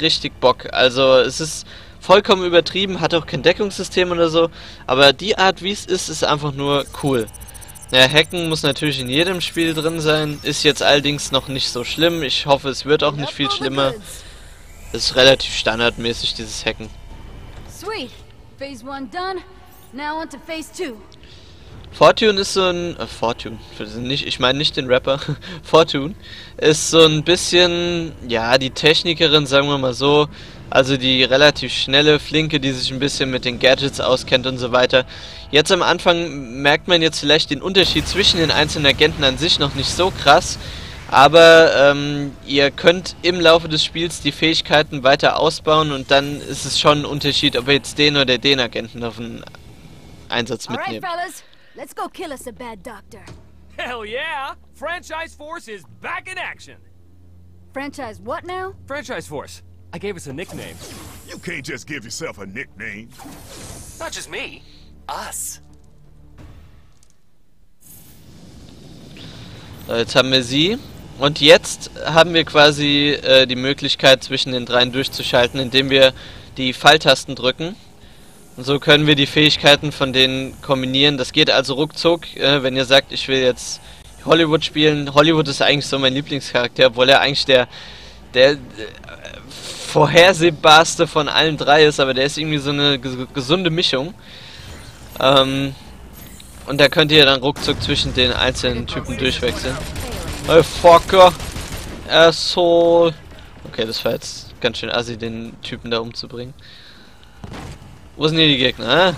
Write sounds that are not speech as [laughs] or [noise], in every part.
richtig Bock. Also es ist vollkommen übertrieben, hat auch kein Deckungssystem oder so, aber die Art wie es ist, ist einfach nur cool. Ja, Hacken muss natürlich in jedem Spiel drin sein, ist jetzt allerdings noch nicht so schlimm. Ich hoffe, es wird auch nicht viel schlimmer. Ist relativ standardmäßig, dieses Hacken. Sweet. Phase 1 done. Now on to Phase 2. Fortune ist so ein... Äh, Fortune. Nicht, ich meine nicht den Rapper. [laughs] Fortune ist so ein bisschen... Ja, die Technikerin, sagen wir mal so. Also die relativ schnelle, flinke, die sich ein bisschen mit den Gadgets auskennt und so weiter. Jetzt am Anfang merkt man jetzt vielleicht den Unterschied zwischen den einzelnen Agenten an sich noch nicht so krass. Aber ähm, ihr könnt im Laufe des Spiels die Fähigkeiten weiter ausbauen und dann ist es schon ein Unterschied, ob ihr jetzt den oder den Agenten auf den Einsatz mitnehmt. Let's go kill us a bad doctor. Hell yeah! Franchise Force is back in action! Franchise what now? Franchise Force. I gave us a nickname. You can't just give yourself a nickname. Not just me. Us. Jetzt haben wir sie. Und jetzt haben wir quasi äh, die Möglichkeit zwischen den dreien durchzuschalten, indem wir die Pfeiltasten drücken. So können wir die Fähigkeiten von denen kombinieren. Das geht also ruckzuck, äh, wenn ihr sagt, ich will jetzt Hollywood spielen. Hollywood ist eigentlich so mein Lieblingscharakter, obwohl er eigentlich der, der äh, vorhersehbarste von allen drei ist, aber der ist irgendwie so eine gesunde Mischung. Ähm, und da könnt ihr dann ruckzuck zwischen den einzelnen Typen durchwechseln. Hey, Fucker! Asshole! Okay, das war jetzt ganz schön assi, den Typen da umzubringen. Wo sind hier die Gegner, hä?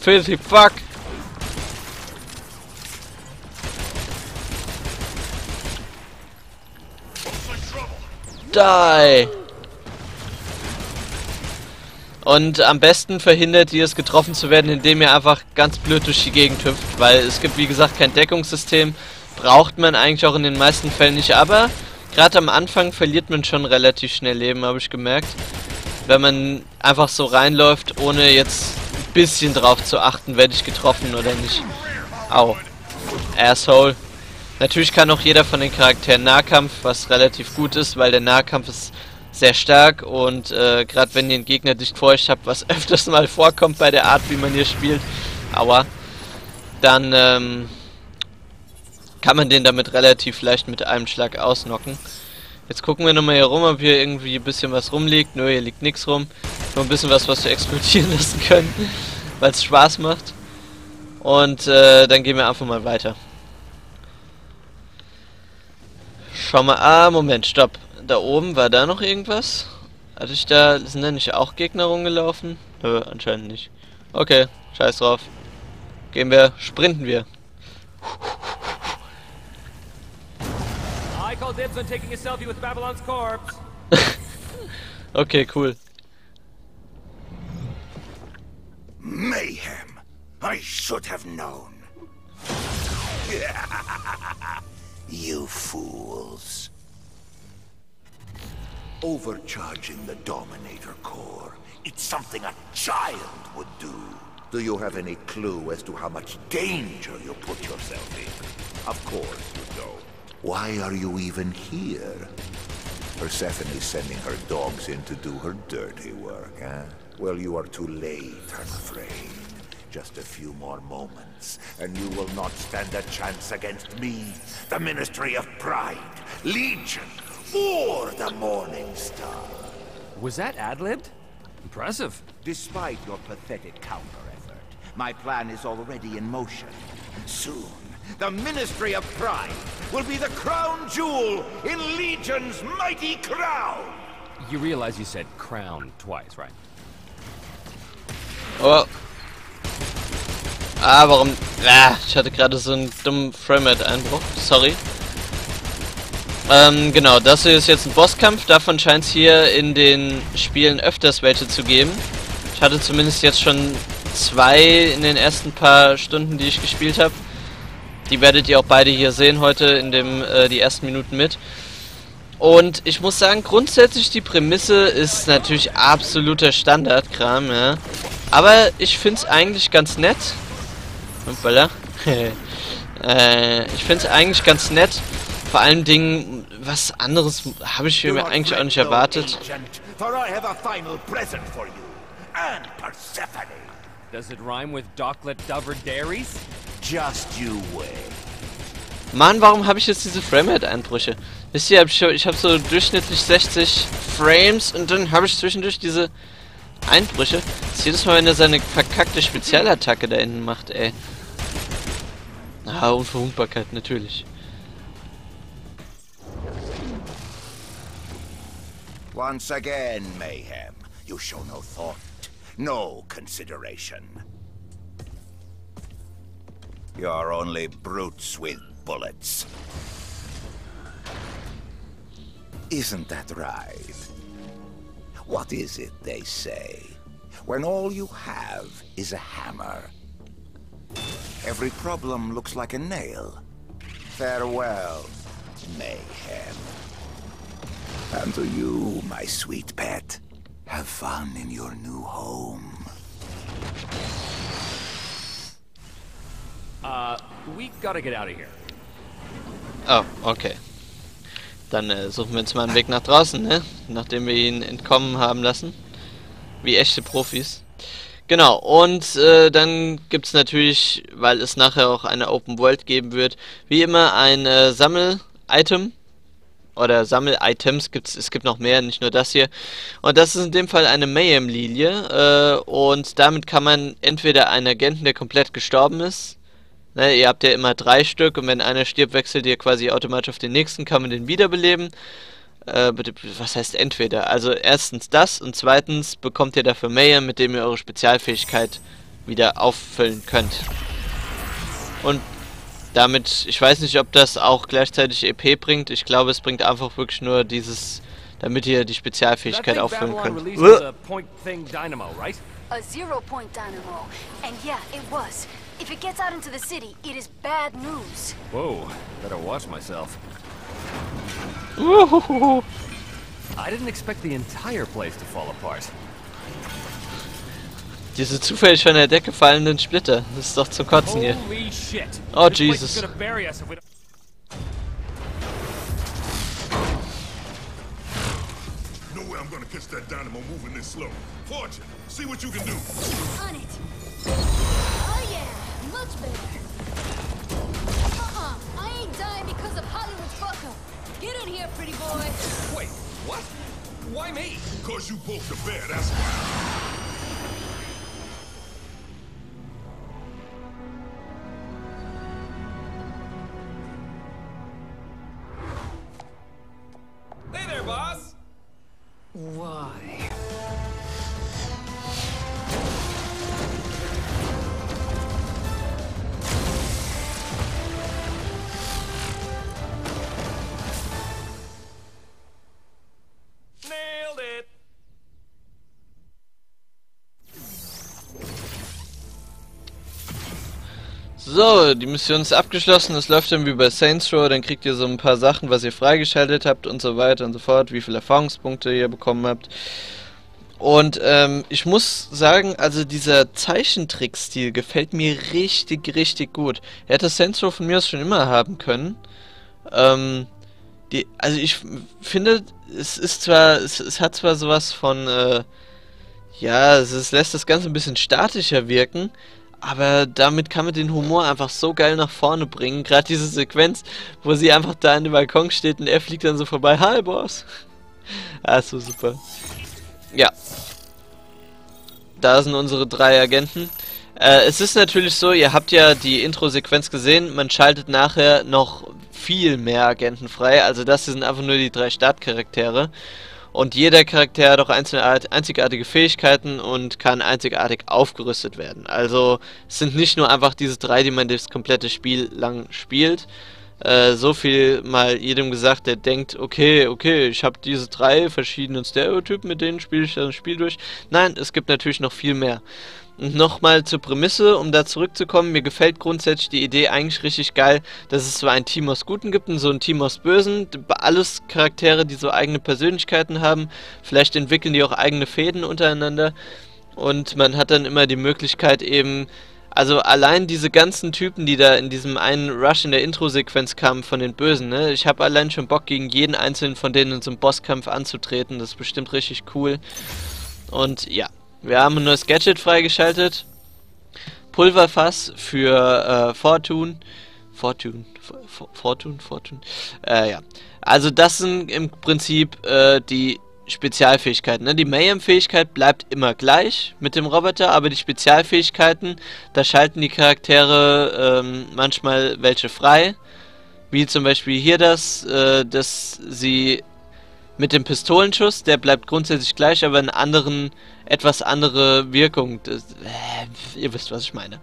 Filthy fuck! Die! Und am besten verhindert ihr es getroffen zu werden, indem ihr einfach ganz blöd durch die Gegend hüpft, weil es gibt wie gesagt kein Deckungssystem braucht man eigentlich auch in den meisten Fällen nicht, aber gerade am Anfang verliert man schon relativ schnell Leben, habe ich gemerkt. Wenn man einfach so reinläuft, ohne jetzt ein bisschen drauf zu achten, werde ich getroffen oder nicht. Au. Asshole. Natürlich kann auch jeder von den Charakteren Nahkampf, was relativ gut ist, weil der Nahkampf ist sehr stark und äh, gerade wenn ihr einen Gegner dicht vor euch habt, was [laughs] öfters mal vorkommt bei der Art, wie man hier spielt, aua, dann ähm, kann man den damit relativ leicht mit einem Schlag ausnocken. Jetzt gucken wir nochmal hier rum, ob hier irgendwie ein bisschen was rumliegt. Nö, hier liegt nichts rum. Nur ein bisschen was, was wir [laughs] explodieren lassen können, weil es Spaß macht. Und äh, dann gehen wir einfach mal weiter. Schau mal. Ah, Moment, stopp. Da oben war da noch irgendwas? Hatte ich da. Sind da nicht auch Gegner rumgelaufen? Nö, anscheinend nicht. Okay, scheiß drauf. Gehen wir, sprinten wir. Call dibs on taking a selfie with Babylon's corpse. [laughs] okay, cool. Mayhem. I should have known. [laughs] you fools. Overcharging the Dominator core. It's something a child would do. Do you have any clue as to how much danger you put yourself in? Of course you don't. Why are you even here? Persephone's sending her dogs in to do her dirty work, eh? Well, you are too late, I'm afraid. Just a few more moments, and you will not stand a chance against me, the Ministry of Pride, Legion, or the Morning Star. Was that ad-libbed? Impressive. Despite your pathetic counter-effort, my plan is already in motion. Soon, the Ministry of Pride will be the crown jewel in Legion's mighty crown! You realize you said crown twice, right? Oh. Ah, warum... Ah, ich hatte gerade so einen dummen Framerate-Einbruch. Sorry. Ähm, genau, das hier ist jetzt ein Bosskampf. Davon scheint es hier in den Spielen öfters welche zu geben. Ich hatte zumindest jetzt schon zwei in den ersten paar Stunden, die ich gespielt habe. Die werdet ihr auch beide hier sehen heute in dem äh, die ersten Minuten mit. Und ich muss sagen, grundsätzlich die Prämisse ist natürlich absoluter Standardkram, ja. Aber ich finde es eigentlich ganz nett. Hoppala. [laughs] Äh, ich finde es eigentlich ganz nett. Vor allen Dingen, was anderes habe ich mir eigentlich auch nicht erwartet. Ancient, for I have a final present for you. And Persephone. Does it rhyme with Docklet Dover Dairies? Just you. Mann, warum habe ich jetzt diese Framerate-Einbrüche? Wisst ihr, ich, ich habe so durchschnittlich 60 Frames und dann habe ich zwischendurch diese Einbrüche. Das ist jedes Mal, wenn er seine verkackte Spezialattacke da hinten macht, ey. Ah, Unverwundbarkeit, natürlich. Once again, Mayhem. You show no thought, no consideration. You're only brutes with bullets. Isn't that right? What is it they say? When all you have is a hammer. Every problem looks like a nail. Farewell, Mayhem. And to you, my sweet pet, have fun in your new home. Uh, we gotta get out of here. Oh, okay. Dann äh, suchen wir uns mal einen Weg nach draußen, ne? Nachdem wir ihn entkommen haben lassen. Wie echte Profis. Genau, und äh, dann gibt es natürlich, weil es nachher auch eine Open World geben wird, wie immer ein äh, Sammel-Item. Oder Sammel-Items gibt's, es gibt noch mehr, nicht nur das hier. Und das ist in dem Fall eine Mayhem-Lilie. Äh, und damit kann man entweder einen Agenten, der komplett gestorben ist, Ne, ihr habt ja immer drei Stück und wenn einer stirbt, wechselt ihr quasi automatisch auf den nächsten, kann man den wiederbeleben. Äh, bitte, was heißt entweder? Also erstens das und zweitens bekommt ihr dafür Mayhem, mit dem ihr eure Spezialfähigkeit wieder auffüllen könnt. Und damit, ich weiß nicht, ob das auch gleichzeitig EP bringt. Ich glaube, es bringt einfach wirklich nur dieses, damit ihr die Spezialfähigkeit auffüllen könnt. released was a point thing dynamo, right? A zero point dynamo. And yeah, it was. If it gets out into the city, it is bad news. Whoa, better watch myself. Uhuhuhu. I didn't expect the entire place to fall apart. Diese zufällig von der Decke fallenden Splitter. Das ist doch zum Kotzen hier. Holy shit! Oh, Jesus. Place is gonna bury us if we don't... No way I'm gonna catch that dynamo moving this slow. Fortune, see what you can do. On it. Much better. Uh-uh, I ain't dying because of Hollywood's fuck up. Get in here, pretty boy. Wait, what? Why me? Cause you broke the bear, that's why. So, die Mission ist abgeschlossen. Es läuft dann wie bei Saints Row. Dann kriegt ihr so ein paar Sachen, was ihr freigeschaltet habt und so weiter und so fort. Wie viele Erfahrungspunkte ihr bekommen habt. Und ähm, ich muss sagen, also dieser Zeichentrickstil gefällt mir richtig, richtig gut. Er hätte Saints Row von mir aus schon immer haben können. Ähm, die, also ich finde, es ist zwar, es, es hat zwar sowas von, äh, ja, es, es lässt das Ganze ein bisschen statischer wirken, aber damit kann man den Humor einfach so geil nach vorne bringen. Gerade diese Sequenz, wo sie einfach da an dem Balkon steht und er fliegt dann so vorbei. Hi, Boss. [laughs] ah, so super. Ja. Da sind unsere drei Agenten. Äh, es ist natürlich so, ihr habt ja die Intro-Sequenz gesehen, man schaltet nachher noch viel mehr Agenten frei. Also das sind einfach nur die drei Startcharaktere. Und jeder Charakter hat auch einzigartige Fähigkeiten und kann einzigartig aufgerüstet werden. Also es sind nicht nur einfach diese drei, die man das komplette Spiel lang spielt. Äh, so viel mal jedem gesagt, der denkt, okay, okay, ich habe diese drei verschiedenen Stereotypen, mit denen spiele ich das Spiel durch. Nein, es gibt natürlich noch viel mehr. Und nochmal zur Prämisse, um da zurückzukommen, mir gefällt grundsätzlich die Idee eigentlich richtig geil, dass es so ein Team aus Guten gibt und so ein Team aus Bösen. Alles Charaktere, die so eigene Persönlichkeiten haben. Vielleicht entwickeln die auch eigene Fäden untereinander. Und man hat dann immer die Möglichkeit eben Also allein diese ganzen Typen, die da in diesem einen Rush in der Intro-Sequenz kamen von den Bösen, ne? Ich habe allein schon Bock, gegen jeden einzelnen von denen in so einem Bosskampf anzutreten. Das ist bestimmt richtig cool. Und ja, wir haben ein neues Gadget freigeschaltet. Pulverfass für äh, Fortune. Fortune. Fortune? Fortune? Äh, ja. Also das sind im Prinzip äh, die Spezialfähigkeiten. Ne? Die Mayhem-Fähigkeit bleibt immer gleich mit dem Roboter, aber die Spezialfähigkeiten, da schalten die Charaktere ähm, manchmal welche frei. Wie zum Beispiel hier das, äh, dass sie mit dem Pistolenschuss, der bleibt grundsätzlich gleich, aber in anderen, etwas andere Wirkung. Das, äh, ihr wisst, was ich meine.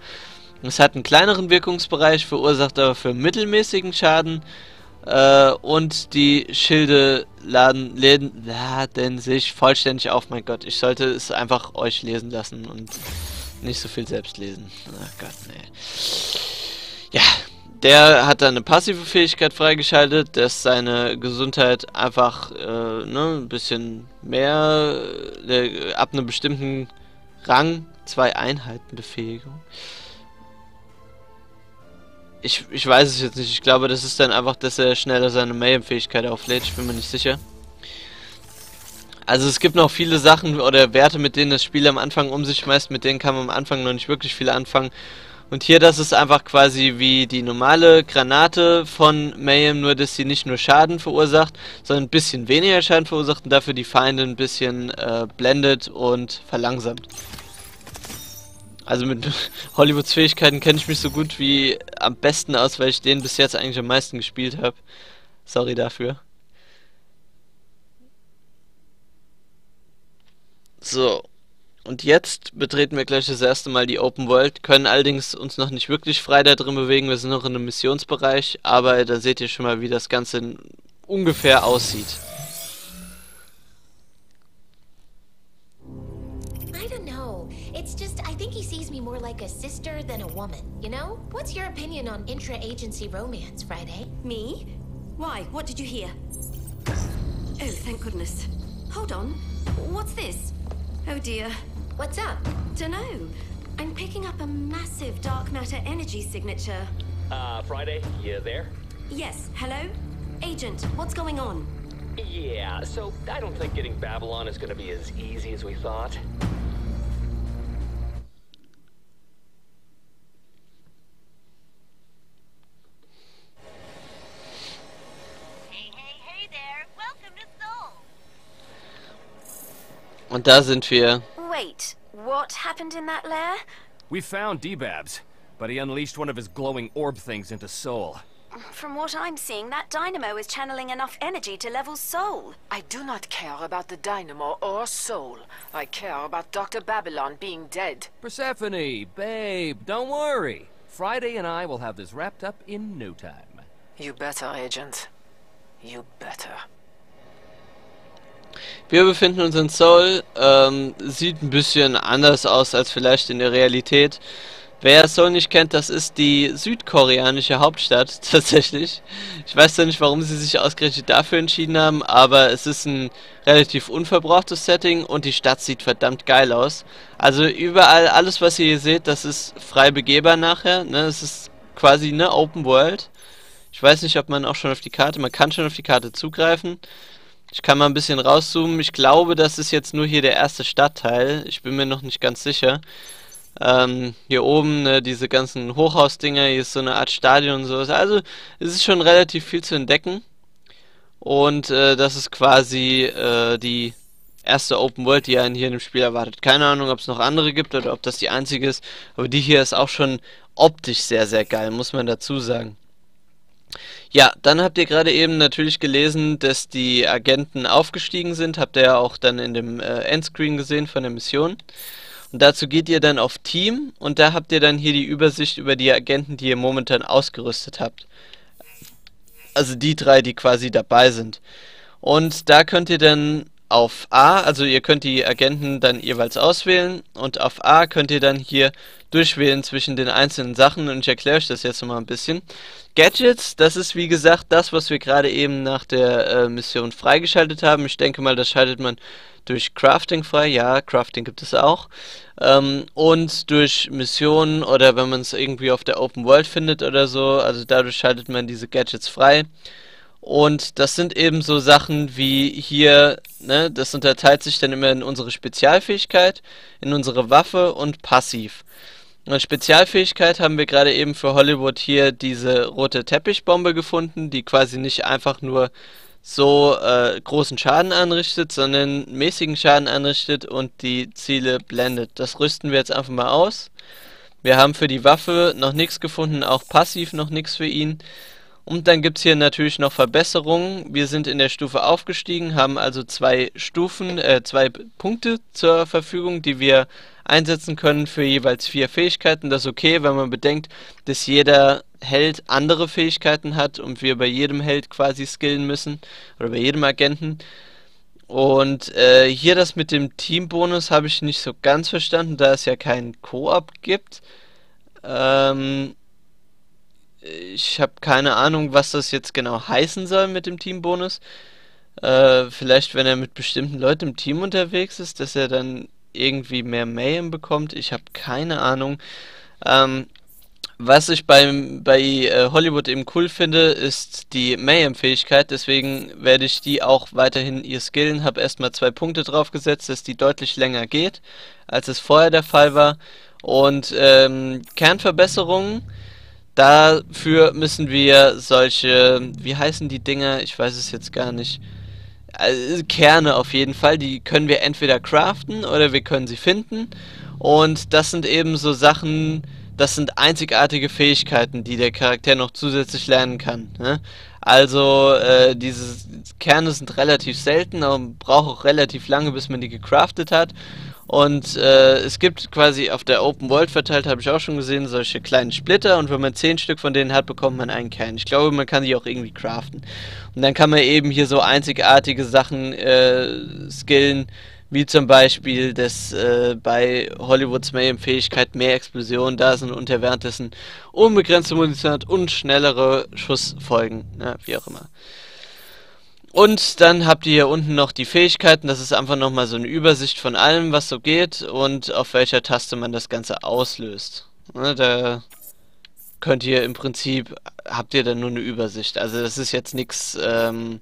Es hat einen kleineren Wirkungsbereich, verursacht aber für mittelmäßigen Schaden. Äh, und die Schilde laden, laden, laden sich vollständig auf. Mein Gott, ich sollte es einfach euch lesen lassen und nicht so viel selbst lesen. Ach Gott, nee. Ja, der hat dann eine passive Fähigkeit freigeschaltet, dass seine Gesundheit einfach äh, ne, ein bisschen mehr äh, ab einem bestimmten Rang zwei Einheiten Befähigung ich, ich weiß es jetzt nicht. Ich glaube, das ist dann einfach, dass er schneller seine Mayhem-Fähigkeit auflädt. Ich bin mir nicht sicher. Also es gibt noch viele Sachen oder Werte, mit denen das Spiel am Anfang um sich schmeißt, mit denen kann man am Anfang noch nicht wirklich viel anfangen. Und hier, das ist einfach quasi wie die normale Granate von Mayhem, nur dass sie nicht nur Schaden verursacht, sondern ein bisschen weniger Schaden verursacht und dafür die Feinde ein bisschen äh, blendet und verlangsamt. Also mit [laughs] Hollywoods Fähigkeiten kenne ich mich so gut wie am besten aus, weil ich den bis jetzt eigentlich am meisten gespielt habe. Sorry dafür. So. Und jetzt betreten wir gleich das erste Mal die Open World, können allerdings uns noch nicht wirklich frei da drin bewegen, wir sind noch in einem Missionsbereich, aber da seht ihr schon mal, wie das Ganze ungefähr aussieht. like a sister than a woman, you know? What's your opinion on intra-agency romance, Friday? Me? Why? What did you hear? Oh, thank goodness. Hold on. What's this? Oh dear. What's up? Dunno. I'm picking up a massive dark matter energy signature. Uh, Friday, you there? Yes, hello? Agent, what's going on? Yeah, so I don't think getting Babylon is gonna be as easy as we thought. Hey, hey, hey there. Welcome to Seoul. Und da sind wir. Wait, what happened in that lair? We found D-Babs, but he unleashed one of his glowing orb things into Soul. From what I'm seeing, that dynamo is channeling enough energy to level Soul. I do not care about the dynamo or Soul. I care about Dr. Babylon being dead. Persephone, babe, don't worry. Friday and I will have this wrapped up in no time. You better, Agent. You better. Wir befinden uns in Seoul. Ähm, sieht ein bisschen anders aus als vielleicht in der Realität. Wer Seoul nicht kennt, das ist die südkoreanische Hauptstadt [laughs] tatsächlich. Ich weiß zwar nicht, warum sie sich ausgerechnet dafür entschieden haben, aber es ist ein relativ unverbrauchtes Setting und die Stadt sieht verdammt geil aus. Also überall, alles was ihr hier seht, das ist frei begehbar nachher. Ne? Es ist quasi eine Open World. Ich weiß nicht, ob man auch schon auf die Karte, man kann schon auf die Karte zugreifen. Ich kann mal ein bisschen rauszoomen. Ich glaube, das ist jetzt nur hier der erste Stadtteil. Ich bin mir noch nicht ganz sicher. Ähm, hier oben ne, diese ganzen Hochhausdinger, hier ist so eine Art Stadion und sowas. Also es ist schon relativ viel zu entdecken. Und äh, das ist quasi äh, die erste Open World, die einen hier in dem Spiel erwartet. Keine Ahnung, ob es noch andere gibt oder ob das die einzige ist. Aber die hier ist auch schon optisch sehr, sehr geil, muss man dazu sagen. Ja, dann habt ihr gerade eben natürlich gelesen, dass die Agenten aufgestiegen sind. Habt ihr ja auch dann in dem äh, Endscreen gesehen von der Mission. Und dazu geht ihr dann auf Team und da habt ihr dann hier die Übersicht über die Agenten, die ihr momentan ausgerüstet habt. Also die drei, die quasi dabei sind. Und da könnt ihr dann auf A, also ihr könnt die Agenten dann jeweils auswählen und auf A könnt ihr dann hier durchwählen zwischen den einzelnen Sachen und ich erkläre euch das jetzt mal ein bisschen. Gadgets, das ist wie gesagt das, was wir gerade eben nach der äh, Mission freigeschaltet haben. Ich denke mal, das schaltet man durch Crafting frei. Ja, Crafting gibt es auch. Ähm, und durch Missionen oder wenn man es irgendwie auf der Open World findet oder so. Also dadurch schaltet man diese Gadgets frei. Und das sind eben so Sachen wie hier, ne, das unterteilt sich dann immer in unsere Spezialfähigkeit, in unsere Waffe und passiv. Und Spezialfähigkeit haben wir gerade eben für Hollywood hier diese rote Teppichbombe gefunden, die quasi nicht einfach nur so äh, großen Schaden anrichtet, sondern mäßigen Schaden anrichtet und die Ziele blendet. Das rüsten wir jetzt einfach mal aus. Wir haben für die Waffe noch nichts gefunden, auch passiv noch nichts für ihn. Und dann gibt es hier natürlich noch Verbesserungen. Wir sind in der Stufe aufgestiegen, haben also zwei Stufen, äh, zwei Punkte zur Verfügung, die wir einsetzen können für jeweils vier Fähigkeiten. Das ist okay, wenn man bedenkt, dass jeder Held andere Fähigkeiten hat und wir bei jedem Held quasi skillen müssen. Oder bei jedem Agenten. Und äh, hier das mit dem Teambonus habe ich nicht so ganz verstanden, da es ja keinen Koop gibt. Ähm, ich habe keine Ahnung, was das jetzt genau heißen soll mit dem Teambonus. Äh, vielleicht, wenn er mit bestimmten Leuten im Team unterwegs ist, dass er dann irgendwie mehr Mayhem bekommt. Ich habe keine Ahnung. Ähm, was ich beim, bei äh, Hollywood eben cool finde, ist die Mayhem-Fähigkeit. Deswegen werde ich die auch weiterhin ihr skillen. Habe erstmal zwei Punkte draufgesetzt, dass die deutlich länger geht, als es vorher der Fall war. Und ähm, Kernverbesserungen Dafür müssen wir solche, wie heißen die Dinger? Ich weiß es jetzt gar nicht. Also Kerne auf jeden Fall, die können wir entweder craften oder wir können sie finden. Und das sind eben so Sachen, das sind einzigartige Fähigkeiten, die der Charakter noch zusätzlich lernen kann. Ne? Also äh, diese Kerne sind relativ selten und braucht auch relativ lange, bis man die gecraftet hat. Und äh, es gibt quasi auf der Open World verteilt, habe ich auch schon gesehen, solche kleinen Splitter. Und wenn man zehn Stück von denen hat, bekommt man einen Kern. Ich glaube, man kann die auch irgendwie craften. Und dann kann man eben hier so einzigartige Sachen äh, skillen, wie zum Beispiel, dass äh, bei Hollywoods Mayhem-Fähigkeit mehr Explosionen da sind und er währenddessen unbegrenzte Munition hat und schnellere Schussfolgen. Ja, wie auch immer. Und dann habt ihr hier unten noch die Fähigkeiten. Das ist einfach nochmal so eine Übersicht von allem, was so geht und auf welcher Taste man das Ganze auslöst. Ne, da könnt ihr im Prinzip, habt ihr dann nur eine Übersicht. Also das ist jetzt nichts, ähm,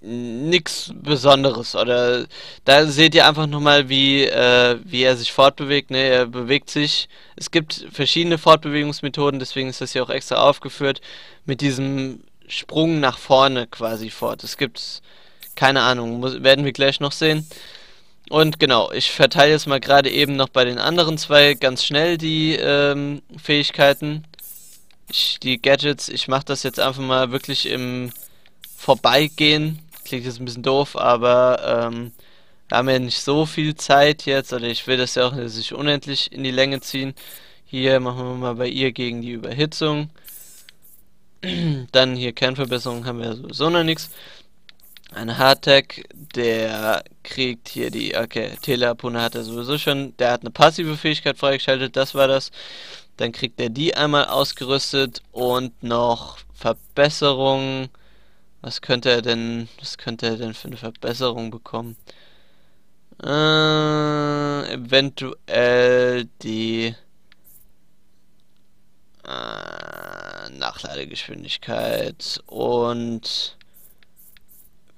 nichts Besonderes. Oder da seht ihr einfach nochmal, wie, äh, wie er sich fortbewegt. Ne? Er bewegt sich. Es gibt verschiedene Fortbewegungsmethoden, deswegen ist das hier auch extra aufgeführt. Mit diesem Sprung nach vorne quasi fort. Es gibt, keine Ahnung, muss, werden wir gleich noch sehen. Und genau, ich verteile jetzt mal gerade eben noch bei den anderen zwei ganz schnell die ähm, Fähigkeiten. Ich, die Gadgets, ich mache das jetzt einfach mal wirklich im Vorbeigehen. Klingt jetzt ein bisschen doof, aber ähm, wir haben ja nicht so viel Zeit jetzt, oder ich will das ja auch nicht unendlich in die Länge ziehen. Hier machen wir mal bei ihr gegen die Überhitzung. [clears throat] Dann hier Kernverbesserung haben wir sowieso noch nichts. Ein Hardtag, der kriegt hier die, okay, Teleharpune hat er sowieso schon, der hat eine passive Fähigkeit freigeschaltet, das war das. Dann kriegt er die einmal ausgerüstet und noch Verbesserung. Was könnte er denn, was könnte er denn für eine Verbesserung bekommen? Äh, eventuell die äh, Nachladegeschwindigkeit und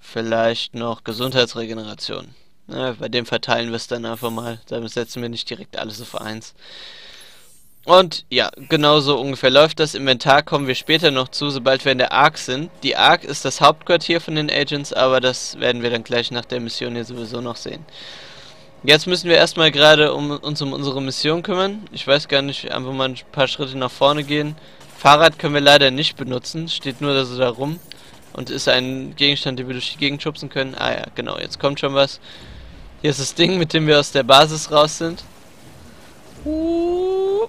vielleicht noch Gesundheitsregeneration. Ja, bei dem verteilen wir es dann einfach mal. Damit setzen wir nicht direkt alles auf 1. Und ja, genauso ungefähr läuft das. Inventar kommen wir später noch zu, sobald wir in der Ark sind. Die Ark ist das Hauptquartier von den Agents, aber das werden wir dann gleich nach der Mission hier sowieso noch sehen. Jetzt müssen wir erstmal gerade um, uns um unsere Mission kümmern. Ich weiß gar nicht, einfach mal ein paar Schritte nach vorne gehen. Fahrrad können wir leider nicht benutzen, steht nur so da rum. Und ist ein Gegenstand, den wir durch die Gegend schubsen können. Ah ja, genau, jetzt kommt schon was. Hier ist das Ding, mit dem wir aus der Basis raus sind. Uh.